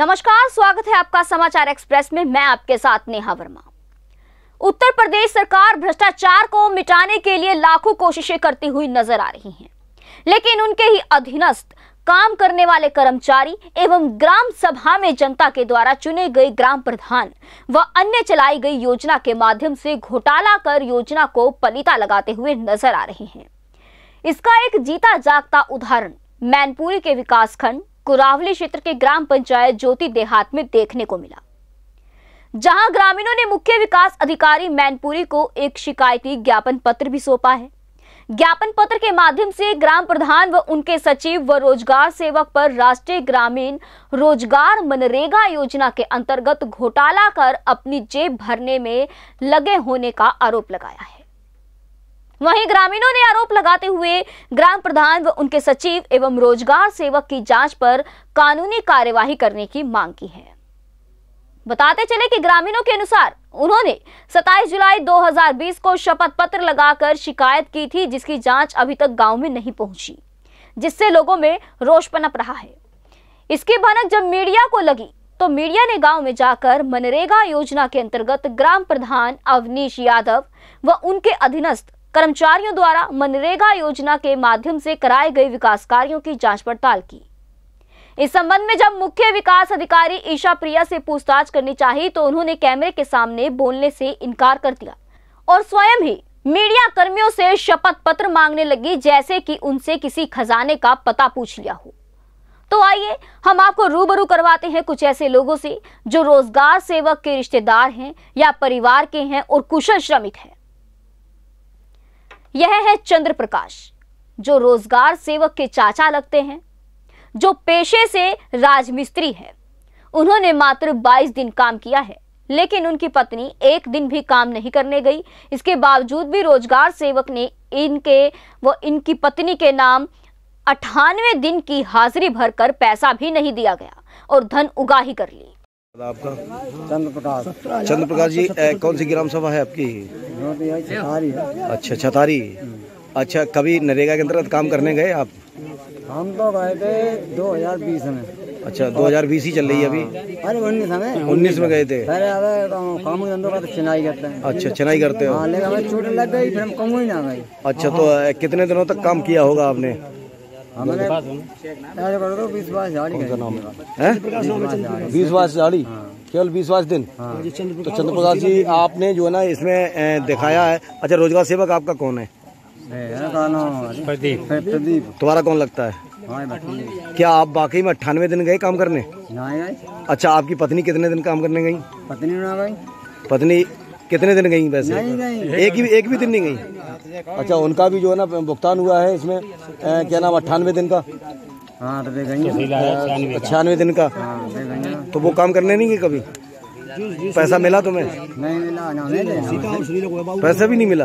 नमस्कार, स्वागत है आपका समाचार एक्सप्रेस में। मैं आपके साथ नेहा वर्मा। उत्तर प्रदेश सरकार भ्रष्टाचार को मिटाने के लिए लाखों कोशिशें करती हुई नज़र आ रही है। लेकिन उनके ही अधीनस्थ, काम करने वाले कर्मचारी एवं ग्राम सभा में जनता के द्वारा चुने गए ग्राम प्रधान व अन्य चलाई गई योजना के माध्यम से घोटाला कर योजना को पलिता लगाते हुए नज़र आ रहे हैं। इसका एक जीता जागता उदाहरण, मैनपुरी के विकास खंड कुरावली क्षेत्र के ग्राम पंचायत ज्योति देहात में देखने को मिला। जहाँ ग्रामीणों ने मुख्य विकास अधिकारी मैनपुरी को एक शिकायती ज्ञापन पत्र भी सौंपा है। ज्ञापन पत्र के माध्यम से ग्राम प्रधान व उनके सचिव व रोज़गार सेवक पर राष्ट्रीय ग्रामीण रोज़गार मनरेगा योजना के अंतर्गत घोटाला कर अपनी जेब भरने में लगे होने का आरोप लगाया है। वहीं ग्रामीणों ने आरोप लगाते हुए ग्राम प्रधान व उनके सचिव एवं रोज़गार सेवक की जाँच पर कानूनी कार्यवाही करने की मांग की है। बताते चले कि ग्रामीणों के अनुसार उन्होंने 27 जुलाई 2020 को शपथ पत्र लगाकर शिकायत की थी, जिसकी जाँच अभी तक गाँव में नहीं पहुँची, जिससे लोगों में रोष पनप रहा है। इसकी भनक जब मीडिया को लगी तो मीडिया ने गाँव में जाकर मनरेगा योजना के अंतर्गत ग्राम प्रधान अवनीश यादव व उनके अधीनस्थ कर्मचारियों द्वारा मनरेगा योजना के माध्यम से कराए गए विकास कार्यों की जाँच पड़ताल की। इस संबंध में जब मुख्य विकास अधिकारी ईशा प्रिया से पूछताछ करनी चाहिए तो उन्होंने कैमरे के सामने बोलने से इनकार कर दिया और स्वयं ही मीडिया कर्मियों से शपथ पत्र मांगने लगी, जैसे कि उनसे किसी खजाने का पता पूछ लिया हो। तो आइए, हम आपको रूबरू करवाते हैं कुछ ऐसे लोगों से, जो रोज़गार सेवक के रिश्तेदार हैं या परिवार के हैं और कुशल श्रमिक हैं। यह है चंद्र प्रकाश जो रोज़गार सेवक के चाचा लगते हैं, जो पेशे से राजमिस्त्री है। उन्होंने मात्र 22 दिन काम किया है, लेकिन उनकी पत्नी एक दिन भी काम नहीं करने गई। इसके बावजूद भी रोज़गार सेवक ने इनके, व इनकी पत्नी के नाम अठानवे दिन की हाजिरी भरकर पैसा भी नहीं दिया गया और धन उगाही कर ली। आपका? चंद्र प्रकाश चंद्र प्रकाश जी ए, कौन सी ग्राम सभा है आपकी? है। अच्छा छतारी। अच्छा कभी नरेगा के अंतर्गत काम करने गए आप? हम तो गए थे 2020 में। अच्छा 2020 ही चल रही है अभी? अरे उन्नीस में। उन्नीस में गए थे? पहले अबे काम धंधों का तो चिनाई करते हैं। अच्छा चेन्नई करते हो। हाँ लेकिन हमें चोट लग गई फिर हम कम ही ना गई अच्छा तो कितने दिनों तक काम किया होगा आपने? हमने तो झाड़ी हैं? केवल बाईस दिन? तो चंद्र प्रकाश जी आपने जो है ना इसमें दिखाया है। अच्छा रोज़गार सेवक आपका कौन है? प्रदीप। प्रदीप। तुम्हारा कौन लगता है? हाँ क्या आप बाकी में अट्ठानवे दिन गए काम करने? अच्छा आपकी पत्नी कितने दिन काम करने गई? पत्नी पत्नी कितने दिन गई वैसे? एक भी एक भी दिन नहीं गई? अच्छा उनका भी जो है ना भुगतान हुआ है इसमें। क्या नाम अट्ठानवे दिन का? हाँ तो छियानवे दिन का? हाँ ना। तो वो काम करने नहीं गए कभी? पैसा मिला तुम्हें? नहीं मिला ना नहीं देना पैसा भी नहीं मिला?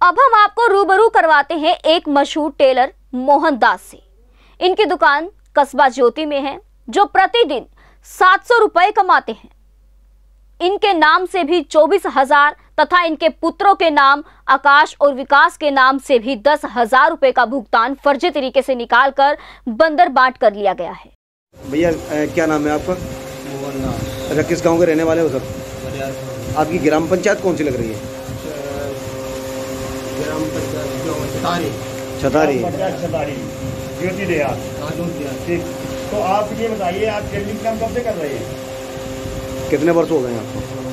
अब हम आपको रूबरू करवाते हैं एक मशहूर टेलर मोहन दास से। इनकी दुकान कस्बा ज्योति में है जो प्रतिदिन सात सौ रुपए कमाते हैं। इनके नाम से भी चौबीस हज़ार तथा इनके पुत्रों के नाम आकाश और विकास के नाम से भी दस हज़ार रुपए का भुगतान फर्जी तरीके से निकाल कर बंदर बांट कर लिया गया है। भैया क्या नाम है आपका? अच्छा किस गाँव के रहने वाले हो सर? आपकी ग्राम पंचायत कौन सी लग रही है? छतारी। छतारी। ज्योति देहात ठीक। तो आप ये बताइए आप काम कब से कर रहे हैं? कितने वर्ष हो गए आपको?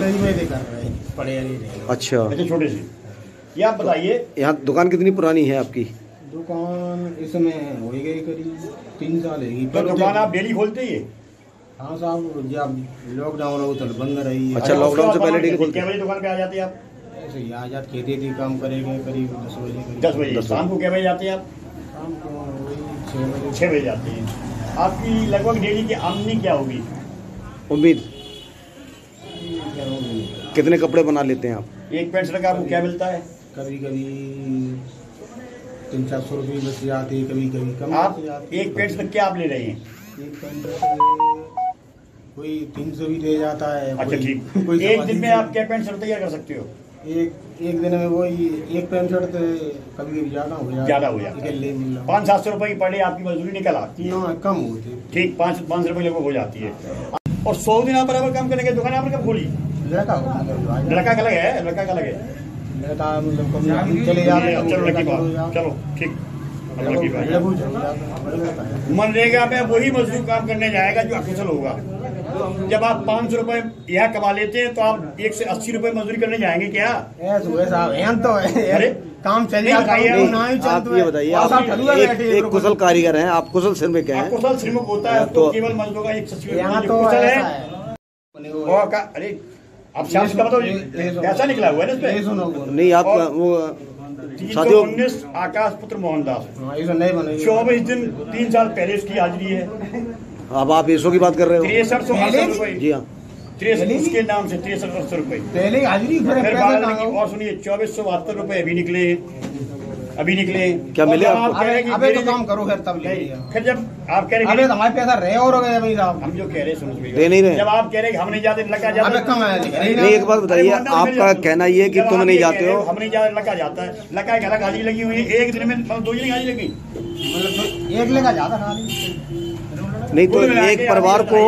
में रहे हैं नहीं अच्छा। अच्छा छोटे से। ये आप बताइए। यहाँ दुकान कितनी पुरानी है आपकी? दुकान इसमें हो गई करीब तीन साल है। तो दुकान आप डेली खोलते ही? हाँ साहब जब लॉकडाउन हो तो बंद रही अच्छा, लॉकडाउन से पहले डेली खोलते कितने बजे दुकान पे आ जाते हैं आप? ऐसे ही आज़ाद खेती थी काम करेंगे करीब दस बजे दस बजे शाम को क्या बजे जाते हैं आप? शाम को छः बजे। छः बजे जाते हैं। आपकी लगभग डेली की आमदनी क्या होगी? उम्मीद? कितने कपड़े बना लेते हैं आप? एक पेंट शर्ट का आपको क्या मिलता है? कभी कभी तीन चार सौ रुपये बस जाती है कभी कभी कम आप बच जाती है। एक पैंट शर्ट क्या आप ले रहे हैं? एक पैंट कोई तीन सौ भी दे जाता है अच्छा ठीक। कोई एक दिन में आप क्या पेंट शर्ट तैयार कर सकते हो? एक एक दिन में वो एक पेंट शर्ट तो कभी कभी ज़्यादा हो जाता ज़्यादा हो जाता है। पाँच सात सौ रुपए की पर डे आपकी मजदूरी निकल आती है। ना कम होती है। ठीक पाँच पाँच सौ रुपए लगभग हो जाती है। और सौ दिन आप बराबर काम करने के दुकान आपने कब खोली? लड़का लड़का का अलग है? लड़का का अलग है लड़का मतलब चले जाते चलो बात चलो ठीक। मनरेगा में वही मजदूर काम करने जाएगा जो अकुशल होगा। जब आप पाँच सौ रुपए यहाँ कमा लेते हैं तो आप एक से अस्सी रुपए मजदूरी करने जाएँगे क्या? साहब तो है अरे, काम चल नहीं जाता बताइए, आप ये एक, एक कुशल कारीगर हैं आप कुशल श्रमिक हैं? कुशल श्रमिक होता है तो तो- केवल मजदूर का एक सचिव यहाँ तो है। अरे आप शाम का मतलब निकला हुआ है ना नहीं आप वो सौ साथियों उन्नीस आकाश पुत्र मोहनदास हाँ, ये तो चौबीस दिन तीन साल पहले उसकी हाजिरी है। अब आप ईसो की बात कर रहे हो? तिरसठ सौ अड़सठ जी हाँ। तिरसठ उसके नाम से तिरसठ अड़सठ रुपए पहले ही हाजिरी हो? और सुनिए चौबीस सौ बहत्तर रुपए अभी निकले अभी निकले। क्या मिले आपको? आप कह रहे हैं अबे अबे तो काम करो फिर तब ले फिर जब आप कह रहे अबे हमारे पैसा रहे और हो गए भाई साहब। हम जो कह रहे हैं सुनो दे नहीं रहे। जब आप कह रहे हैं हम नहीं जाते लड़का जाता अबे कम है नहीं एक बात बताइए आपका कहना ये है कि तुम नहीं जाते हो? हम नहीं जाते लड़का जाता है। लड़का एक अलग हाजिरी लगी हुई है एक दिन में दो दिन हाजिरी लगी। मतलब एक लेगा ज़्यादा खाली नहीं तो एक परिवार को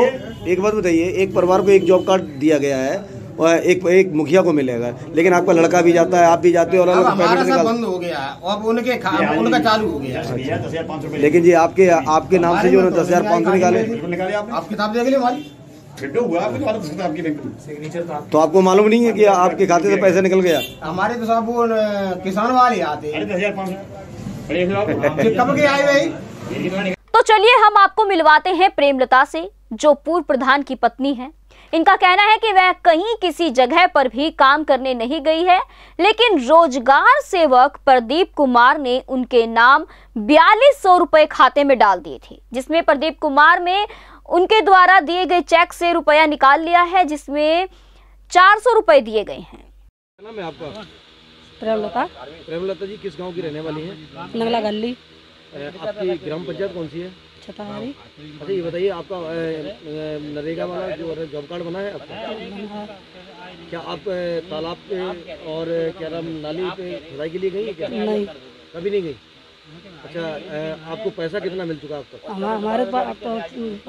एक बात बताइए एक परिवार को एक जॉब कार्ड दिया गया है। एक एक मुखिया को मिलेगा। लेकिन आपका लड़का भी जाता है आप भी जाते हो और हमारा सब बंद हो गया। अब उनके उनका चालू हो गया। दस हज़ार पाँच सौ लेकिन जी आपके आपके नाम से जो है दस हज़ार पाँच सौ निकाले। बिल्कुल निकाले आप किताब देख लियो हमारी। हुआ में तो आपको मालूम नहीं है कि आपके खाते से पैसे निकल गया? हमारे तो सब वो किसान वाले आते हैं। कब के आए भाई? तो चलिए हम आपको मिलवाते हैं प्रेमलता से जो पूर्व प्रधान की पत्नी है। इनका कहना है कि वह कहीं किसी जगह पर भी काम करने नहीं गई है लेकिन रोज़गार सेवक प्रदीप कुमार ने उनके नाम बयालीस सौ रुपए खाते में डाल दिए थे जिसमें प्रदीप कुमार में उनके द्वारा दिए गए चेक से रुपया निकाल लिया है जिसमें चार सौ रुपए दिए गए हैं। नाम है आपका? प्रेमलता प्रेमलता जी किस गाँव की रहने वाली हैं? नगला गली। आपकी ग्राम पंचायत कौन सी है? अच्छा ये बताइए आपका नरेगा वाला जो जॉब कार्ड बना है आपका? क्या आप तालाब पे और क्या नाम नाली पे खुदाई के लिए गई है क्या? नहीं। कभी नहीं गई? अच्छा आपको पैसा कितना मिल चुका है अब हमारे पास तो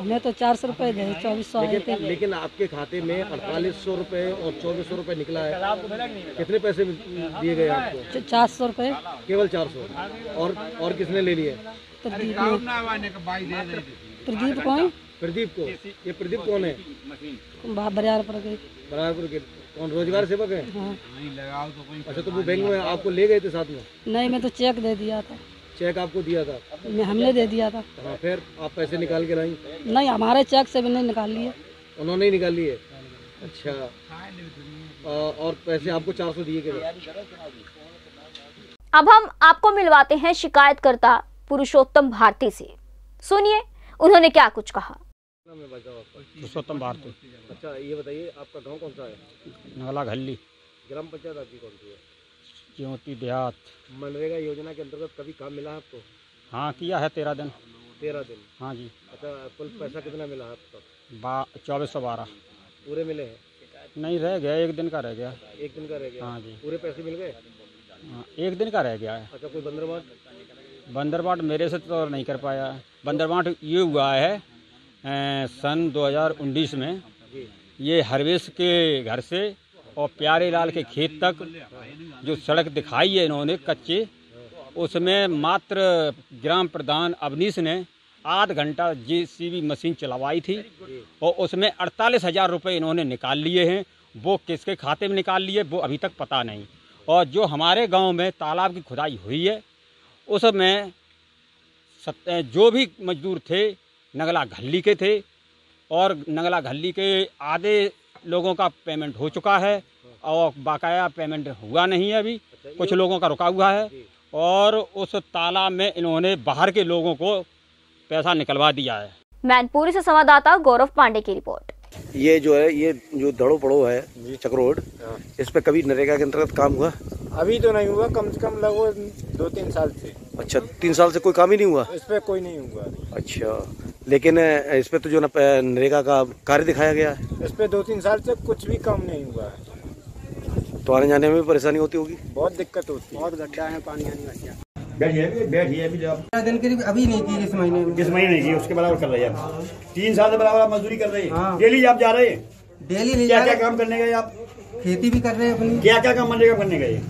हमें तो चार सौ रुपये दे चौबीस सौ थे। लेकिन लेकिन आपके खाते में अड़तालीस सौ रुपये और चौबीस सौ रुपये निकला है। कितने पैसे दिए गए आपको? चार सौ रुपये केवल चार सौ। और और किसने ले लिए? प्रदीप प्रदीप कौन? प्रदीप को? ये प्रदीप कौन है? बा- बाज़ार पर गई बराबर के। कौन रोज़गार सेवक है? हाँ। अच्छा तो वो बैंक में आपको ले गए थे साथ में? नहीं मैं तो चेक दे दिया था। चेक आपको दिया था? मैं हमने दे दिया था। हाँ फिर आप पैसे निकाल के लाई? नहीं हमारे चेक से भी नहीं निकाल लिए। उन्होंने ही निकाल लिए? अच्छा। आ, और पैसे आपको चार सौ दिए गए अब हम आपको मिलवाते हैं शिकायतकर्ता पुरुषोत्तम भारती से। सुनिए उन्होंने क्या कुछ कहा। पुरुषोत्तम भारती। अच्छा ये बताइए आपका गाँव कौन सा है? नगला घल्ली। ग्राम पंचायत आपकी कौन सी है? ज्योति देहात। मनरेगा योजना के अंतर्गत कभी काम मिला आपको? हाँ किया है तेरह दिन। तेरह दिन? हाँ जी। अच्छा कुल पैसा कितना मिला है आपको चौबीस सौ बारह। पूरे मिले हैं? नहीं रह गया एक दिन का रह गया। एक दिन का रह गया? हाँ जी। पूरे पैसे मिल गए? हाँ, एक दिन का रह गया है। अच्छा कोई बंदरबाज बंदरबाट मेरे से तो नहीं कर पाया। बंदरबाट ये हुआ है सन 2019 में। ये हरवेश के घर से और प्यारे लाल के खेत तक जो सड़क दिखाई है इन्होंने कच्चे, उसमें मात्र ग्राम प्रधान अवनीश ने आध घंटा जेसीबी मशीन चलवाई थी और उसमें अड़तालीस हज़ार रुपये इन्होंने निकाल लिए हैं। वो किसके खाते में निकाल लिए, वो अभी तक पता नहीं। और जो हमारे गाँव में तालाब की खुदाई हुई है उसमें सत जो भी मजदूर थे नगला घल्ली के थे और नगला घल्ली के आधे लोगों का पेमेंट हो चुका है और बाकाया पेमेंट हुआ नहीं है अभी कुछ लोगों का रुका हुआ है और उस तालाब में इन्होंने बाहर के लोगों को पैसा निकलवा दिया है। मैनपुरी से संवाददाता गौरव पांडे की रिपोर्ट। ये जो है ये जो धड़ो पड़ो है चक्रोड इस पे कभी नरेगा के अंतर्गत काम हुआ? अभी तो नहीं हुआ कम से कम लगभग दो तीन साल से। अच्छा तीन साल से कोई काम ही नहीं हुआ? इस पे कोई नहीं हुआ अच्छा लेकिन इस पे तो जो ना नरेगा का कार्य दिखाया गया है? इस पे दो तीन साल से कुछ भी काम नहीं हुआ है। तो आने जाने में भी परेशानी होती होगी? बहुत दिक्कत होती है। बहुत गड्ढा है पानी आने का बैठिए अभी बैठिए अभी जब दिन करीब अभी नहीं की इस महीने में? जिस महीने नहीं की उसके बराबर कर रहे हैं तीन साल से बराबर आप मजदूरी कर रहे हैं। हाँ। डेली आप जा रहे हैं? डेली नहीं क्या क्या काम करने गए आप? खेती भी कर रहे हैं अपनी? क्या क्या काम मनरेगा करने गए?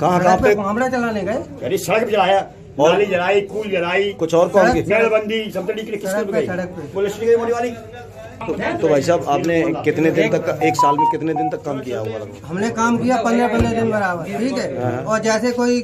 कहाँ कहाँ पे चलाने गए। अरे सड़क पे जलाया नाली जलाई कूल जलाई। कुछ और कौन की? सब सड़क पे, गई पुलिस वाली? तो, तो भाई साहब आपने कितने दिन तक एक साल में कितने दिन तक काम किया हुआ हमने काम किया पंद्रह पंद्रह दिन बराबर ठीक है? और जैसे कोई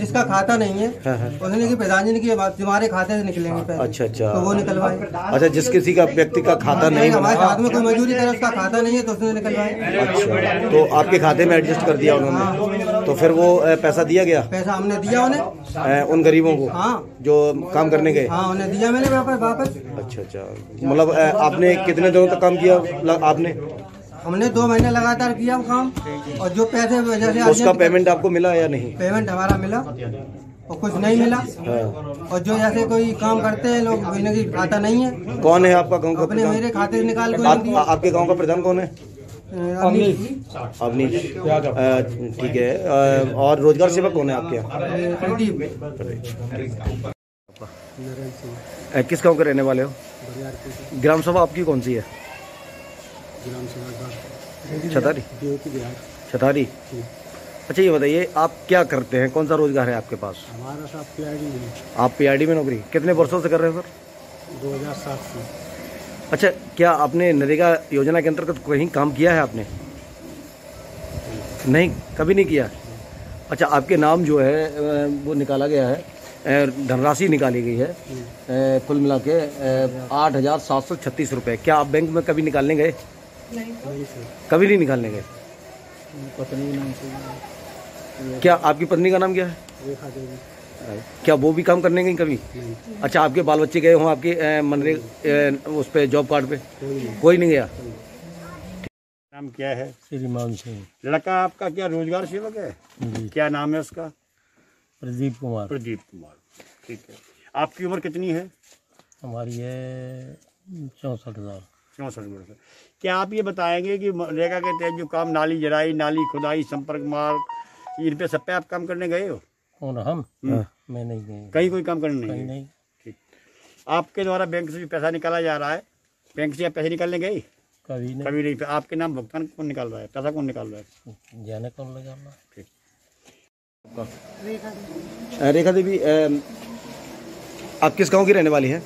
जिसका खाता नहीं है हाँ, हाँ। उसने की प्रधान जी ने की तुम्हारे खाते से निकलेंगे अच्छा, अच्छा। तो वो निकलवाए। अच्छा जिस किसी का व्यक्ति का खाता नहीं हमारे साथ में कोई मजदूरी करे उसका खाता नहीं है तो उसने निकलवाए। अच्छा तो आपके खाते में एडजस्ट कर दिया उन्होंने? तो फिर वो पैसा दिया गया? पैसा हमने दिया उन्हें। उन गरीबों को? हाँ। जो काम करने गए? हाँ उन्हें दिया मैंने वापस अच्छा अच्छा। मतलब आपने कितने दिनों तक काम किया आपने? हमने दो महीने लगातार किया काम और जो पैसे जैसे उसका पेमेंट आपको मिला या नहीं? पेमेंट हमारा मिला और कुछ नहीं मिला। हाँ। और जो जैसे कोई काम करते हैं लोग की खाता नहीं है। कौन है आपका गाँव का अपने मेरे खाते से निकाल के आप, आपके गाँव का प्रधान कौन है? अवनीश ठीक है। और रोज़गार सेवक कौन है आपके यहाँ? किस गाँव के रहने वाले हो? ग्राम सभा आपकी कौन सी है? छतारी? छतारी? अच्छा ये बताइए आप क्या करते हैं? कौन सा रोज़गार है आपके पास? हमारा साहब पीआईडी में आप पीआरडी में नौकरी? कितने वर्षों से कर रहे हो सर? दो हज़ार सात से। अच्छा क्या आपने नरेगा योजना के अंतर्गत कहीं काम किया है आपने? नहीं। कभी नहीं किया? अच्छा आपके नाम जो है वो निकाला गया है। धनराशि निकाली गई है। कुल मिला के आठ हज़ार सात सौ छत्तीस रुपये क्या आप बैंक में कभी निकालने गए? कभी नहीं निकालने गए? पत्नी नाम क्या आपकी पत्नी का नाम क्या है? क्या वो भी काम करने गई कभी? अच्छा आपके बाल बच्चे गए हों आपके अ, मनरे उस पे जॉब कार्ड पे? कोई नहीं। गया? नाम क्या है? श्रीमान सिंह। लड़का आपका क्या रोज़गार सेवक है? क्या नाम है उसका? प्रदीप कुमार। प्रदीप कुमार। ठीक है। आपकी उम्र कितनी है? हमारी है चौंसठ हज़ार चौंसठ वर्ष क्या आप ये बताएँगे कि रेखा के तहत जो काम नाली जराई नाली खुदाई संपर्क मार्ग इन पे सब पे आप काम करने गए हो? कौन हम? हम्म। मैं नहीं गए कहीं कोई काम करने नहीं नहीं। ठीक। आपके द्वारा बैंक से जो पैसा निकाला जा रहा है बैंक से आप पैसे निकालने गए? कभी नहीं। कभी नहीं। आपके नाम भुगतान कौन निकाल रहा है? पैसा कौन निकाल रहा है? जाने कौन ले जाना अ, रेखा देवी आप किस गाँव की रहने वाली हैं?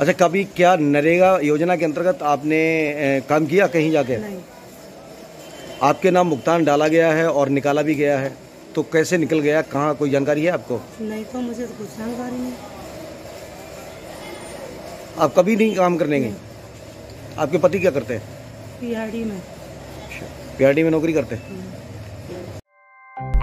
अच्छा कभी क्या नरेगा योजना के अंतर्गत आपने काम किया कहीं जाके? नहीं। आपके नाम भुगतान डाला गया है और निकाला भी गया है तो कैसे निकल गया? कहाँ कोई जानकारी है आपको? नहीं तो मुझे तो कुछ जानकारी नहीं। आप कभी नहीं काम करने गए? आपके पति क्या करते हैं? पीआरडी में। पीआरडी में नौकरी करते हैं?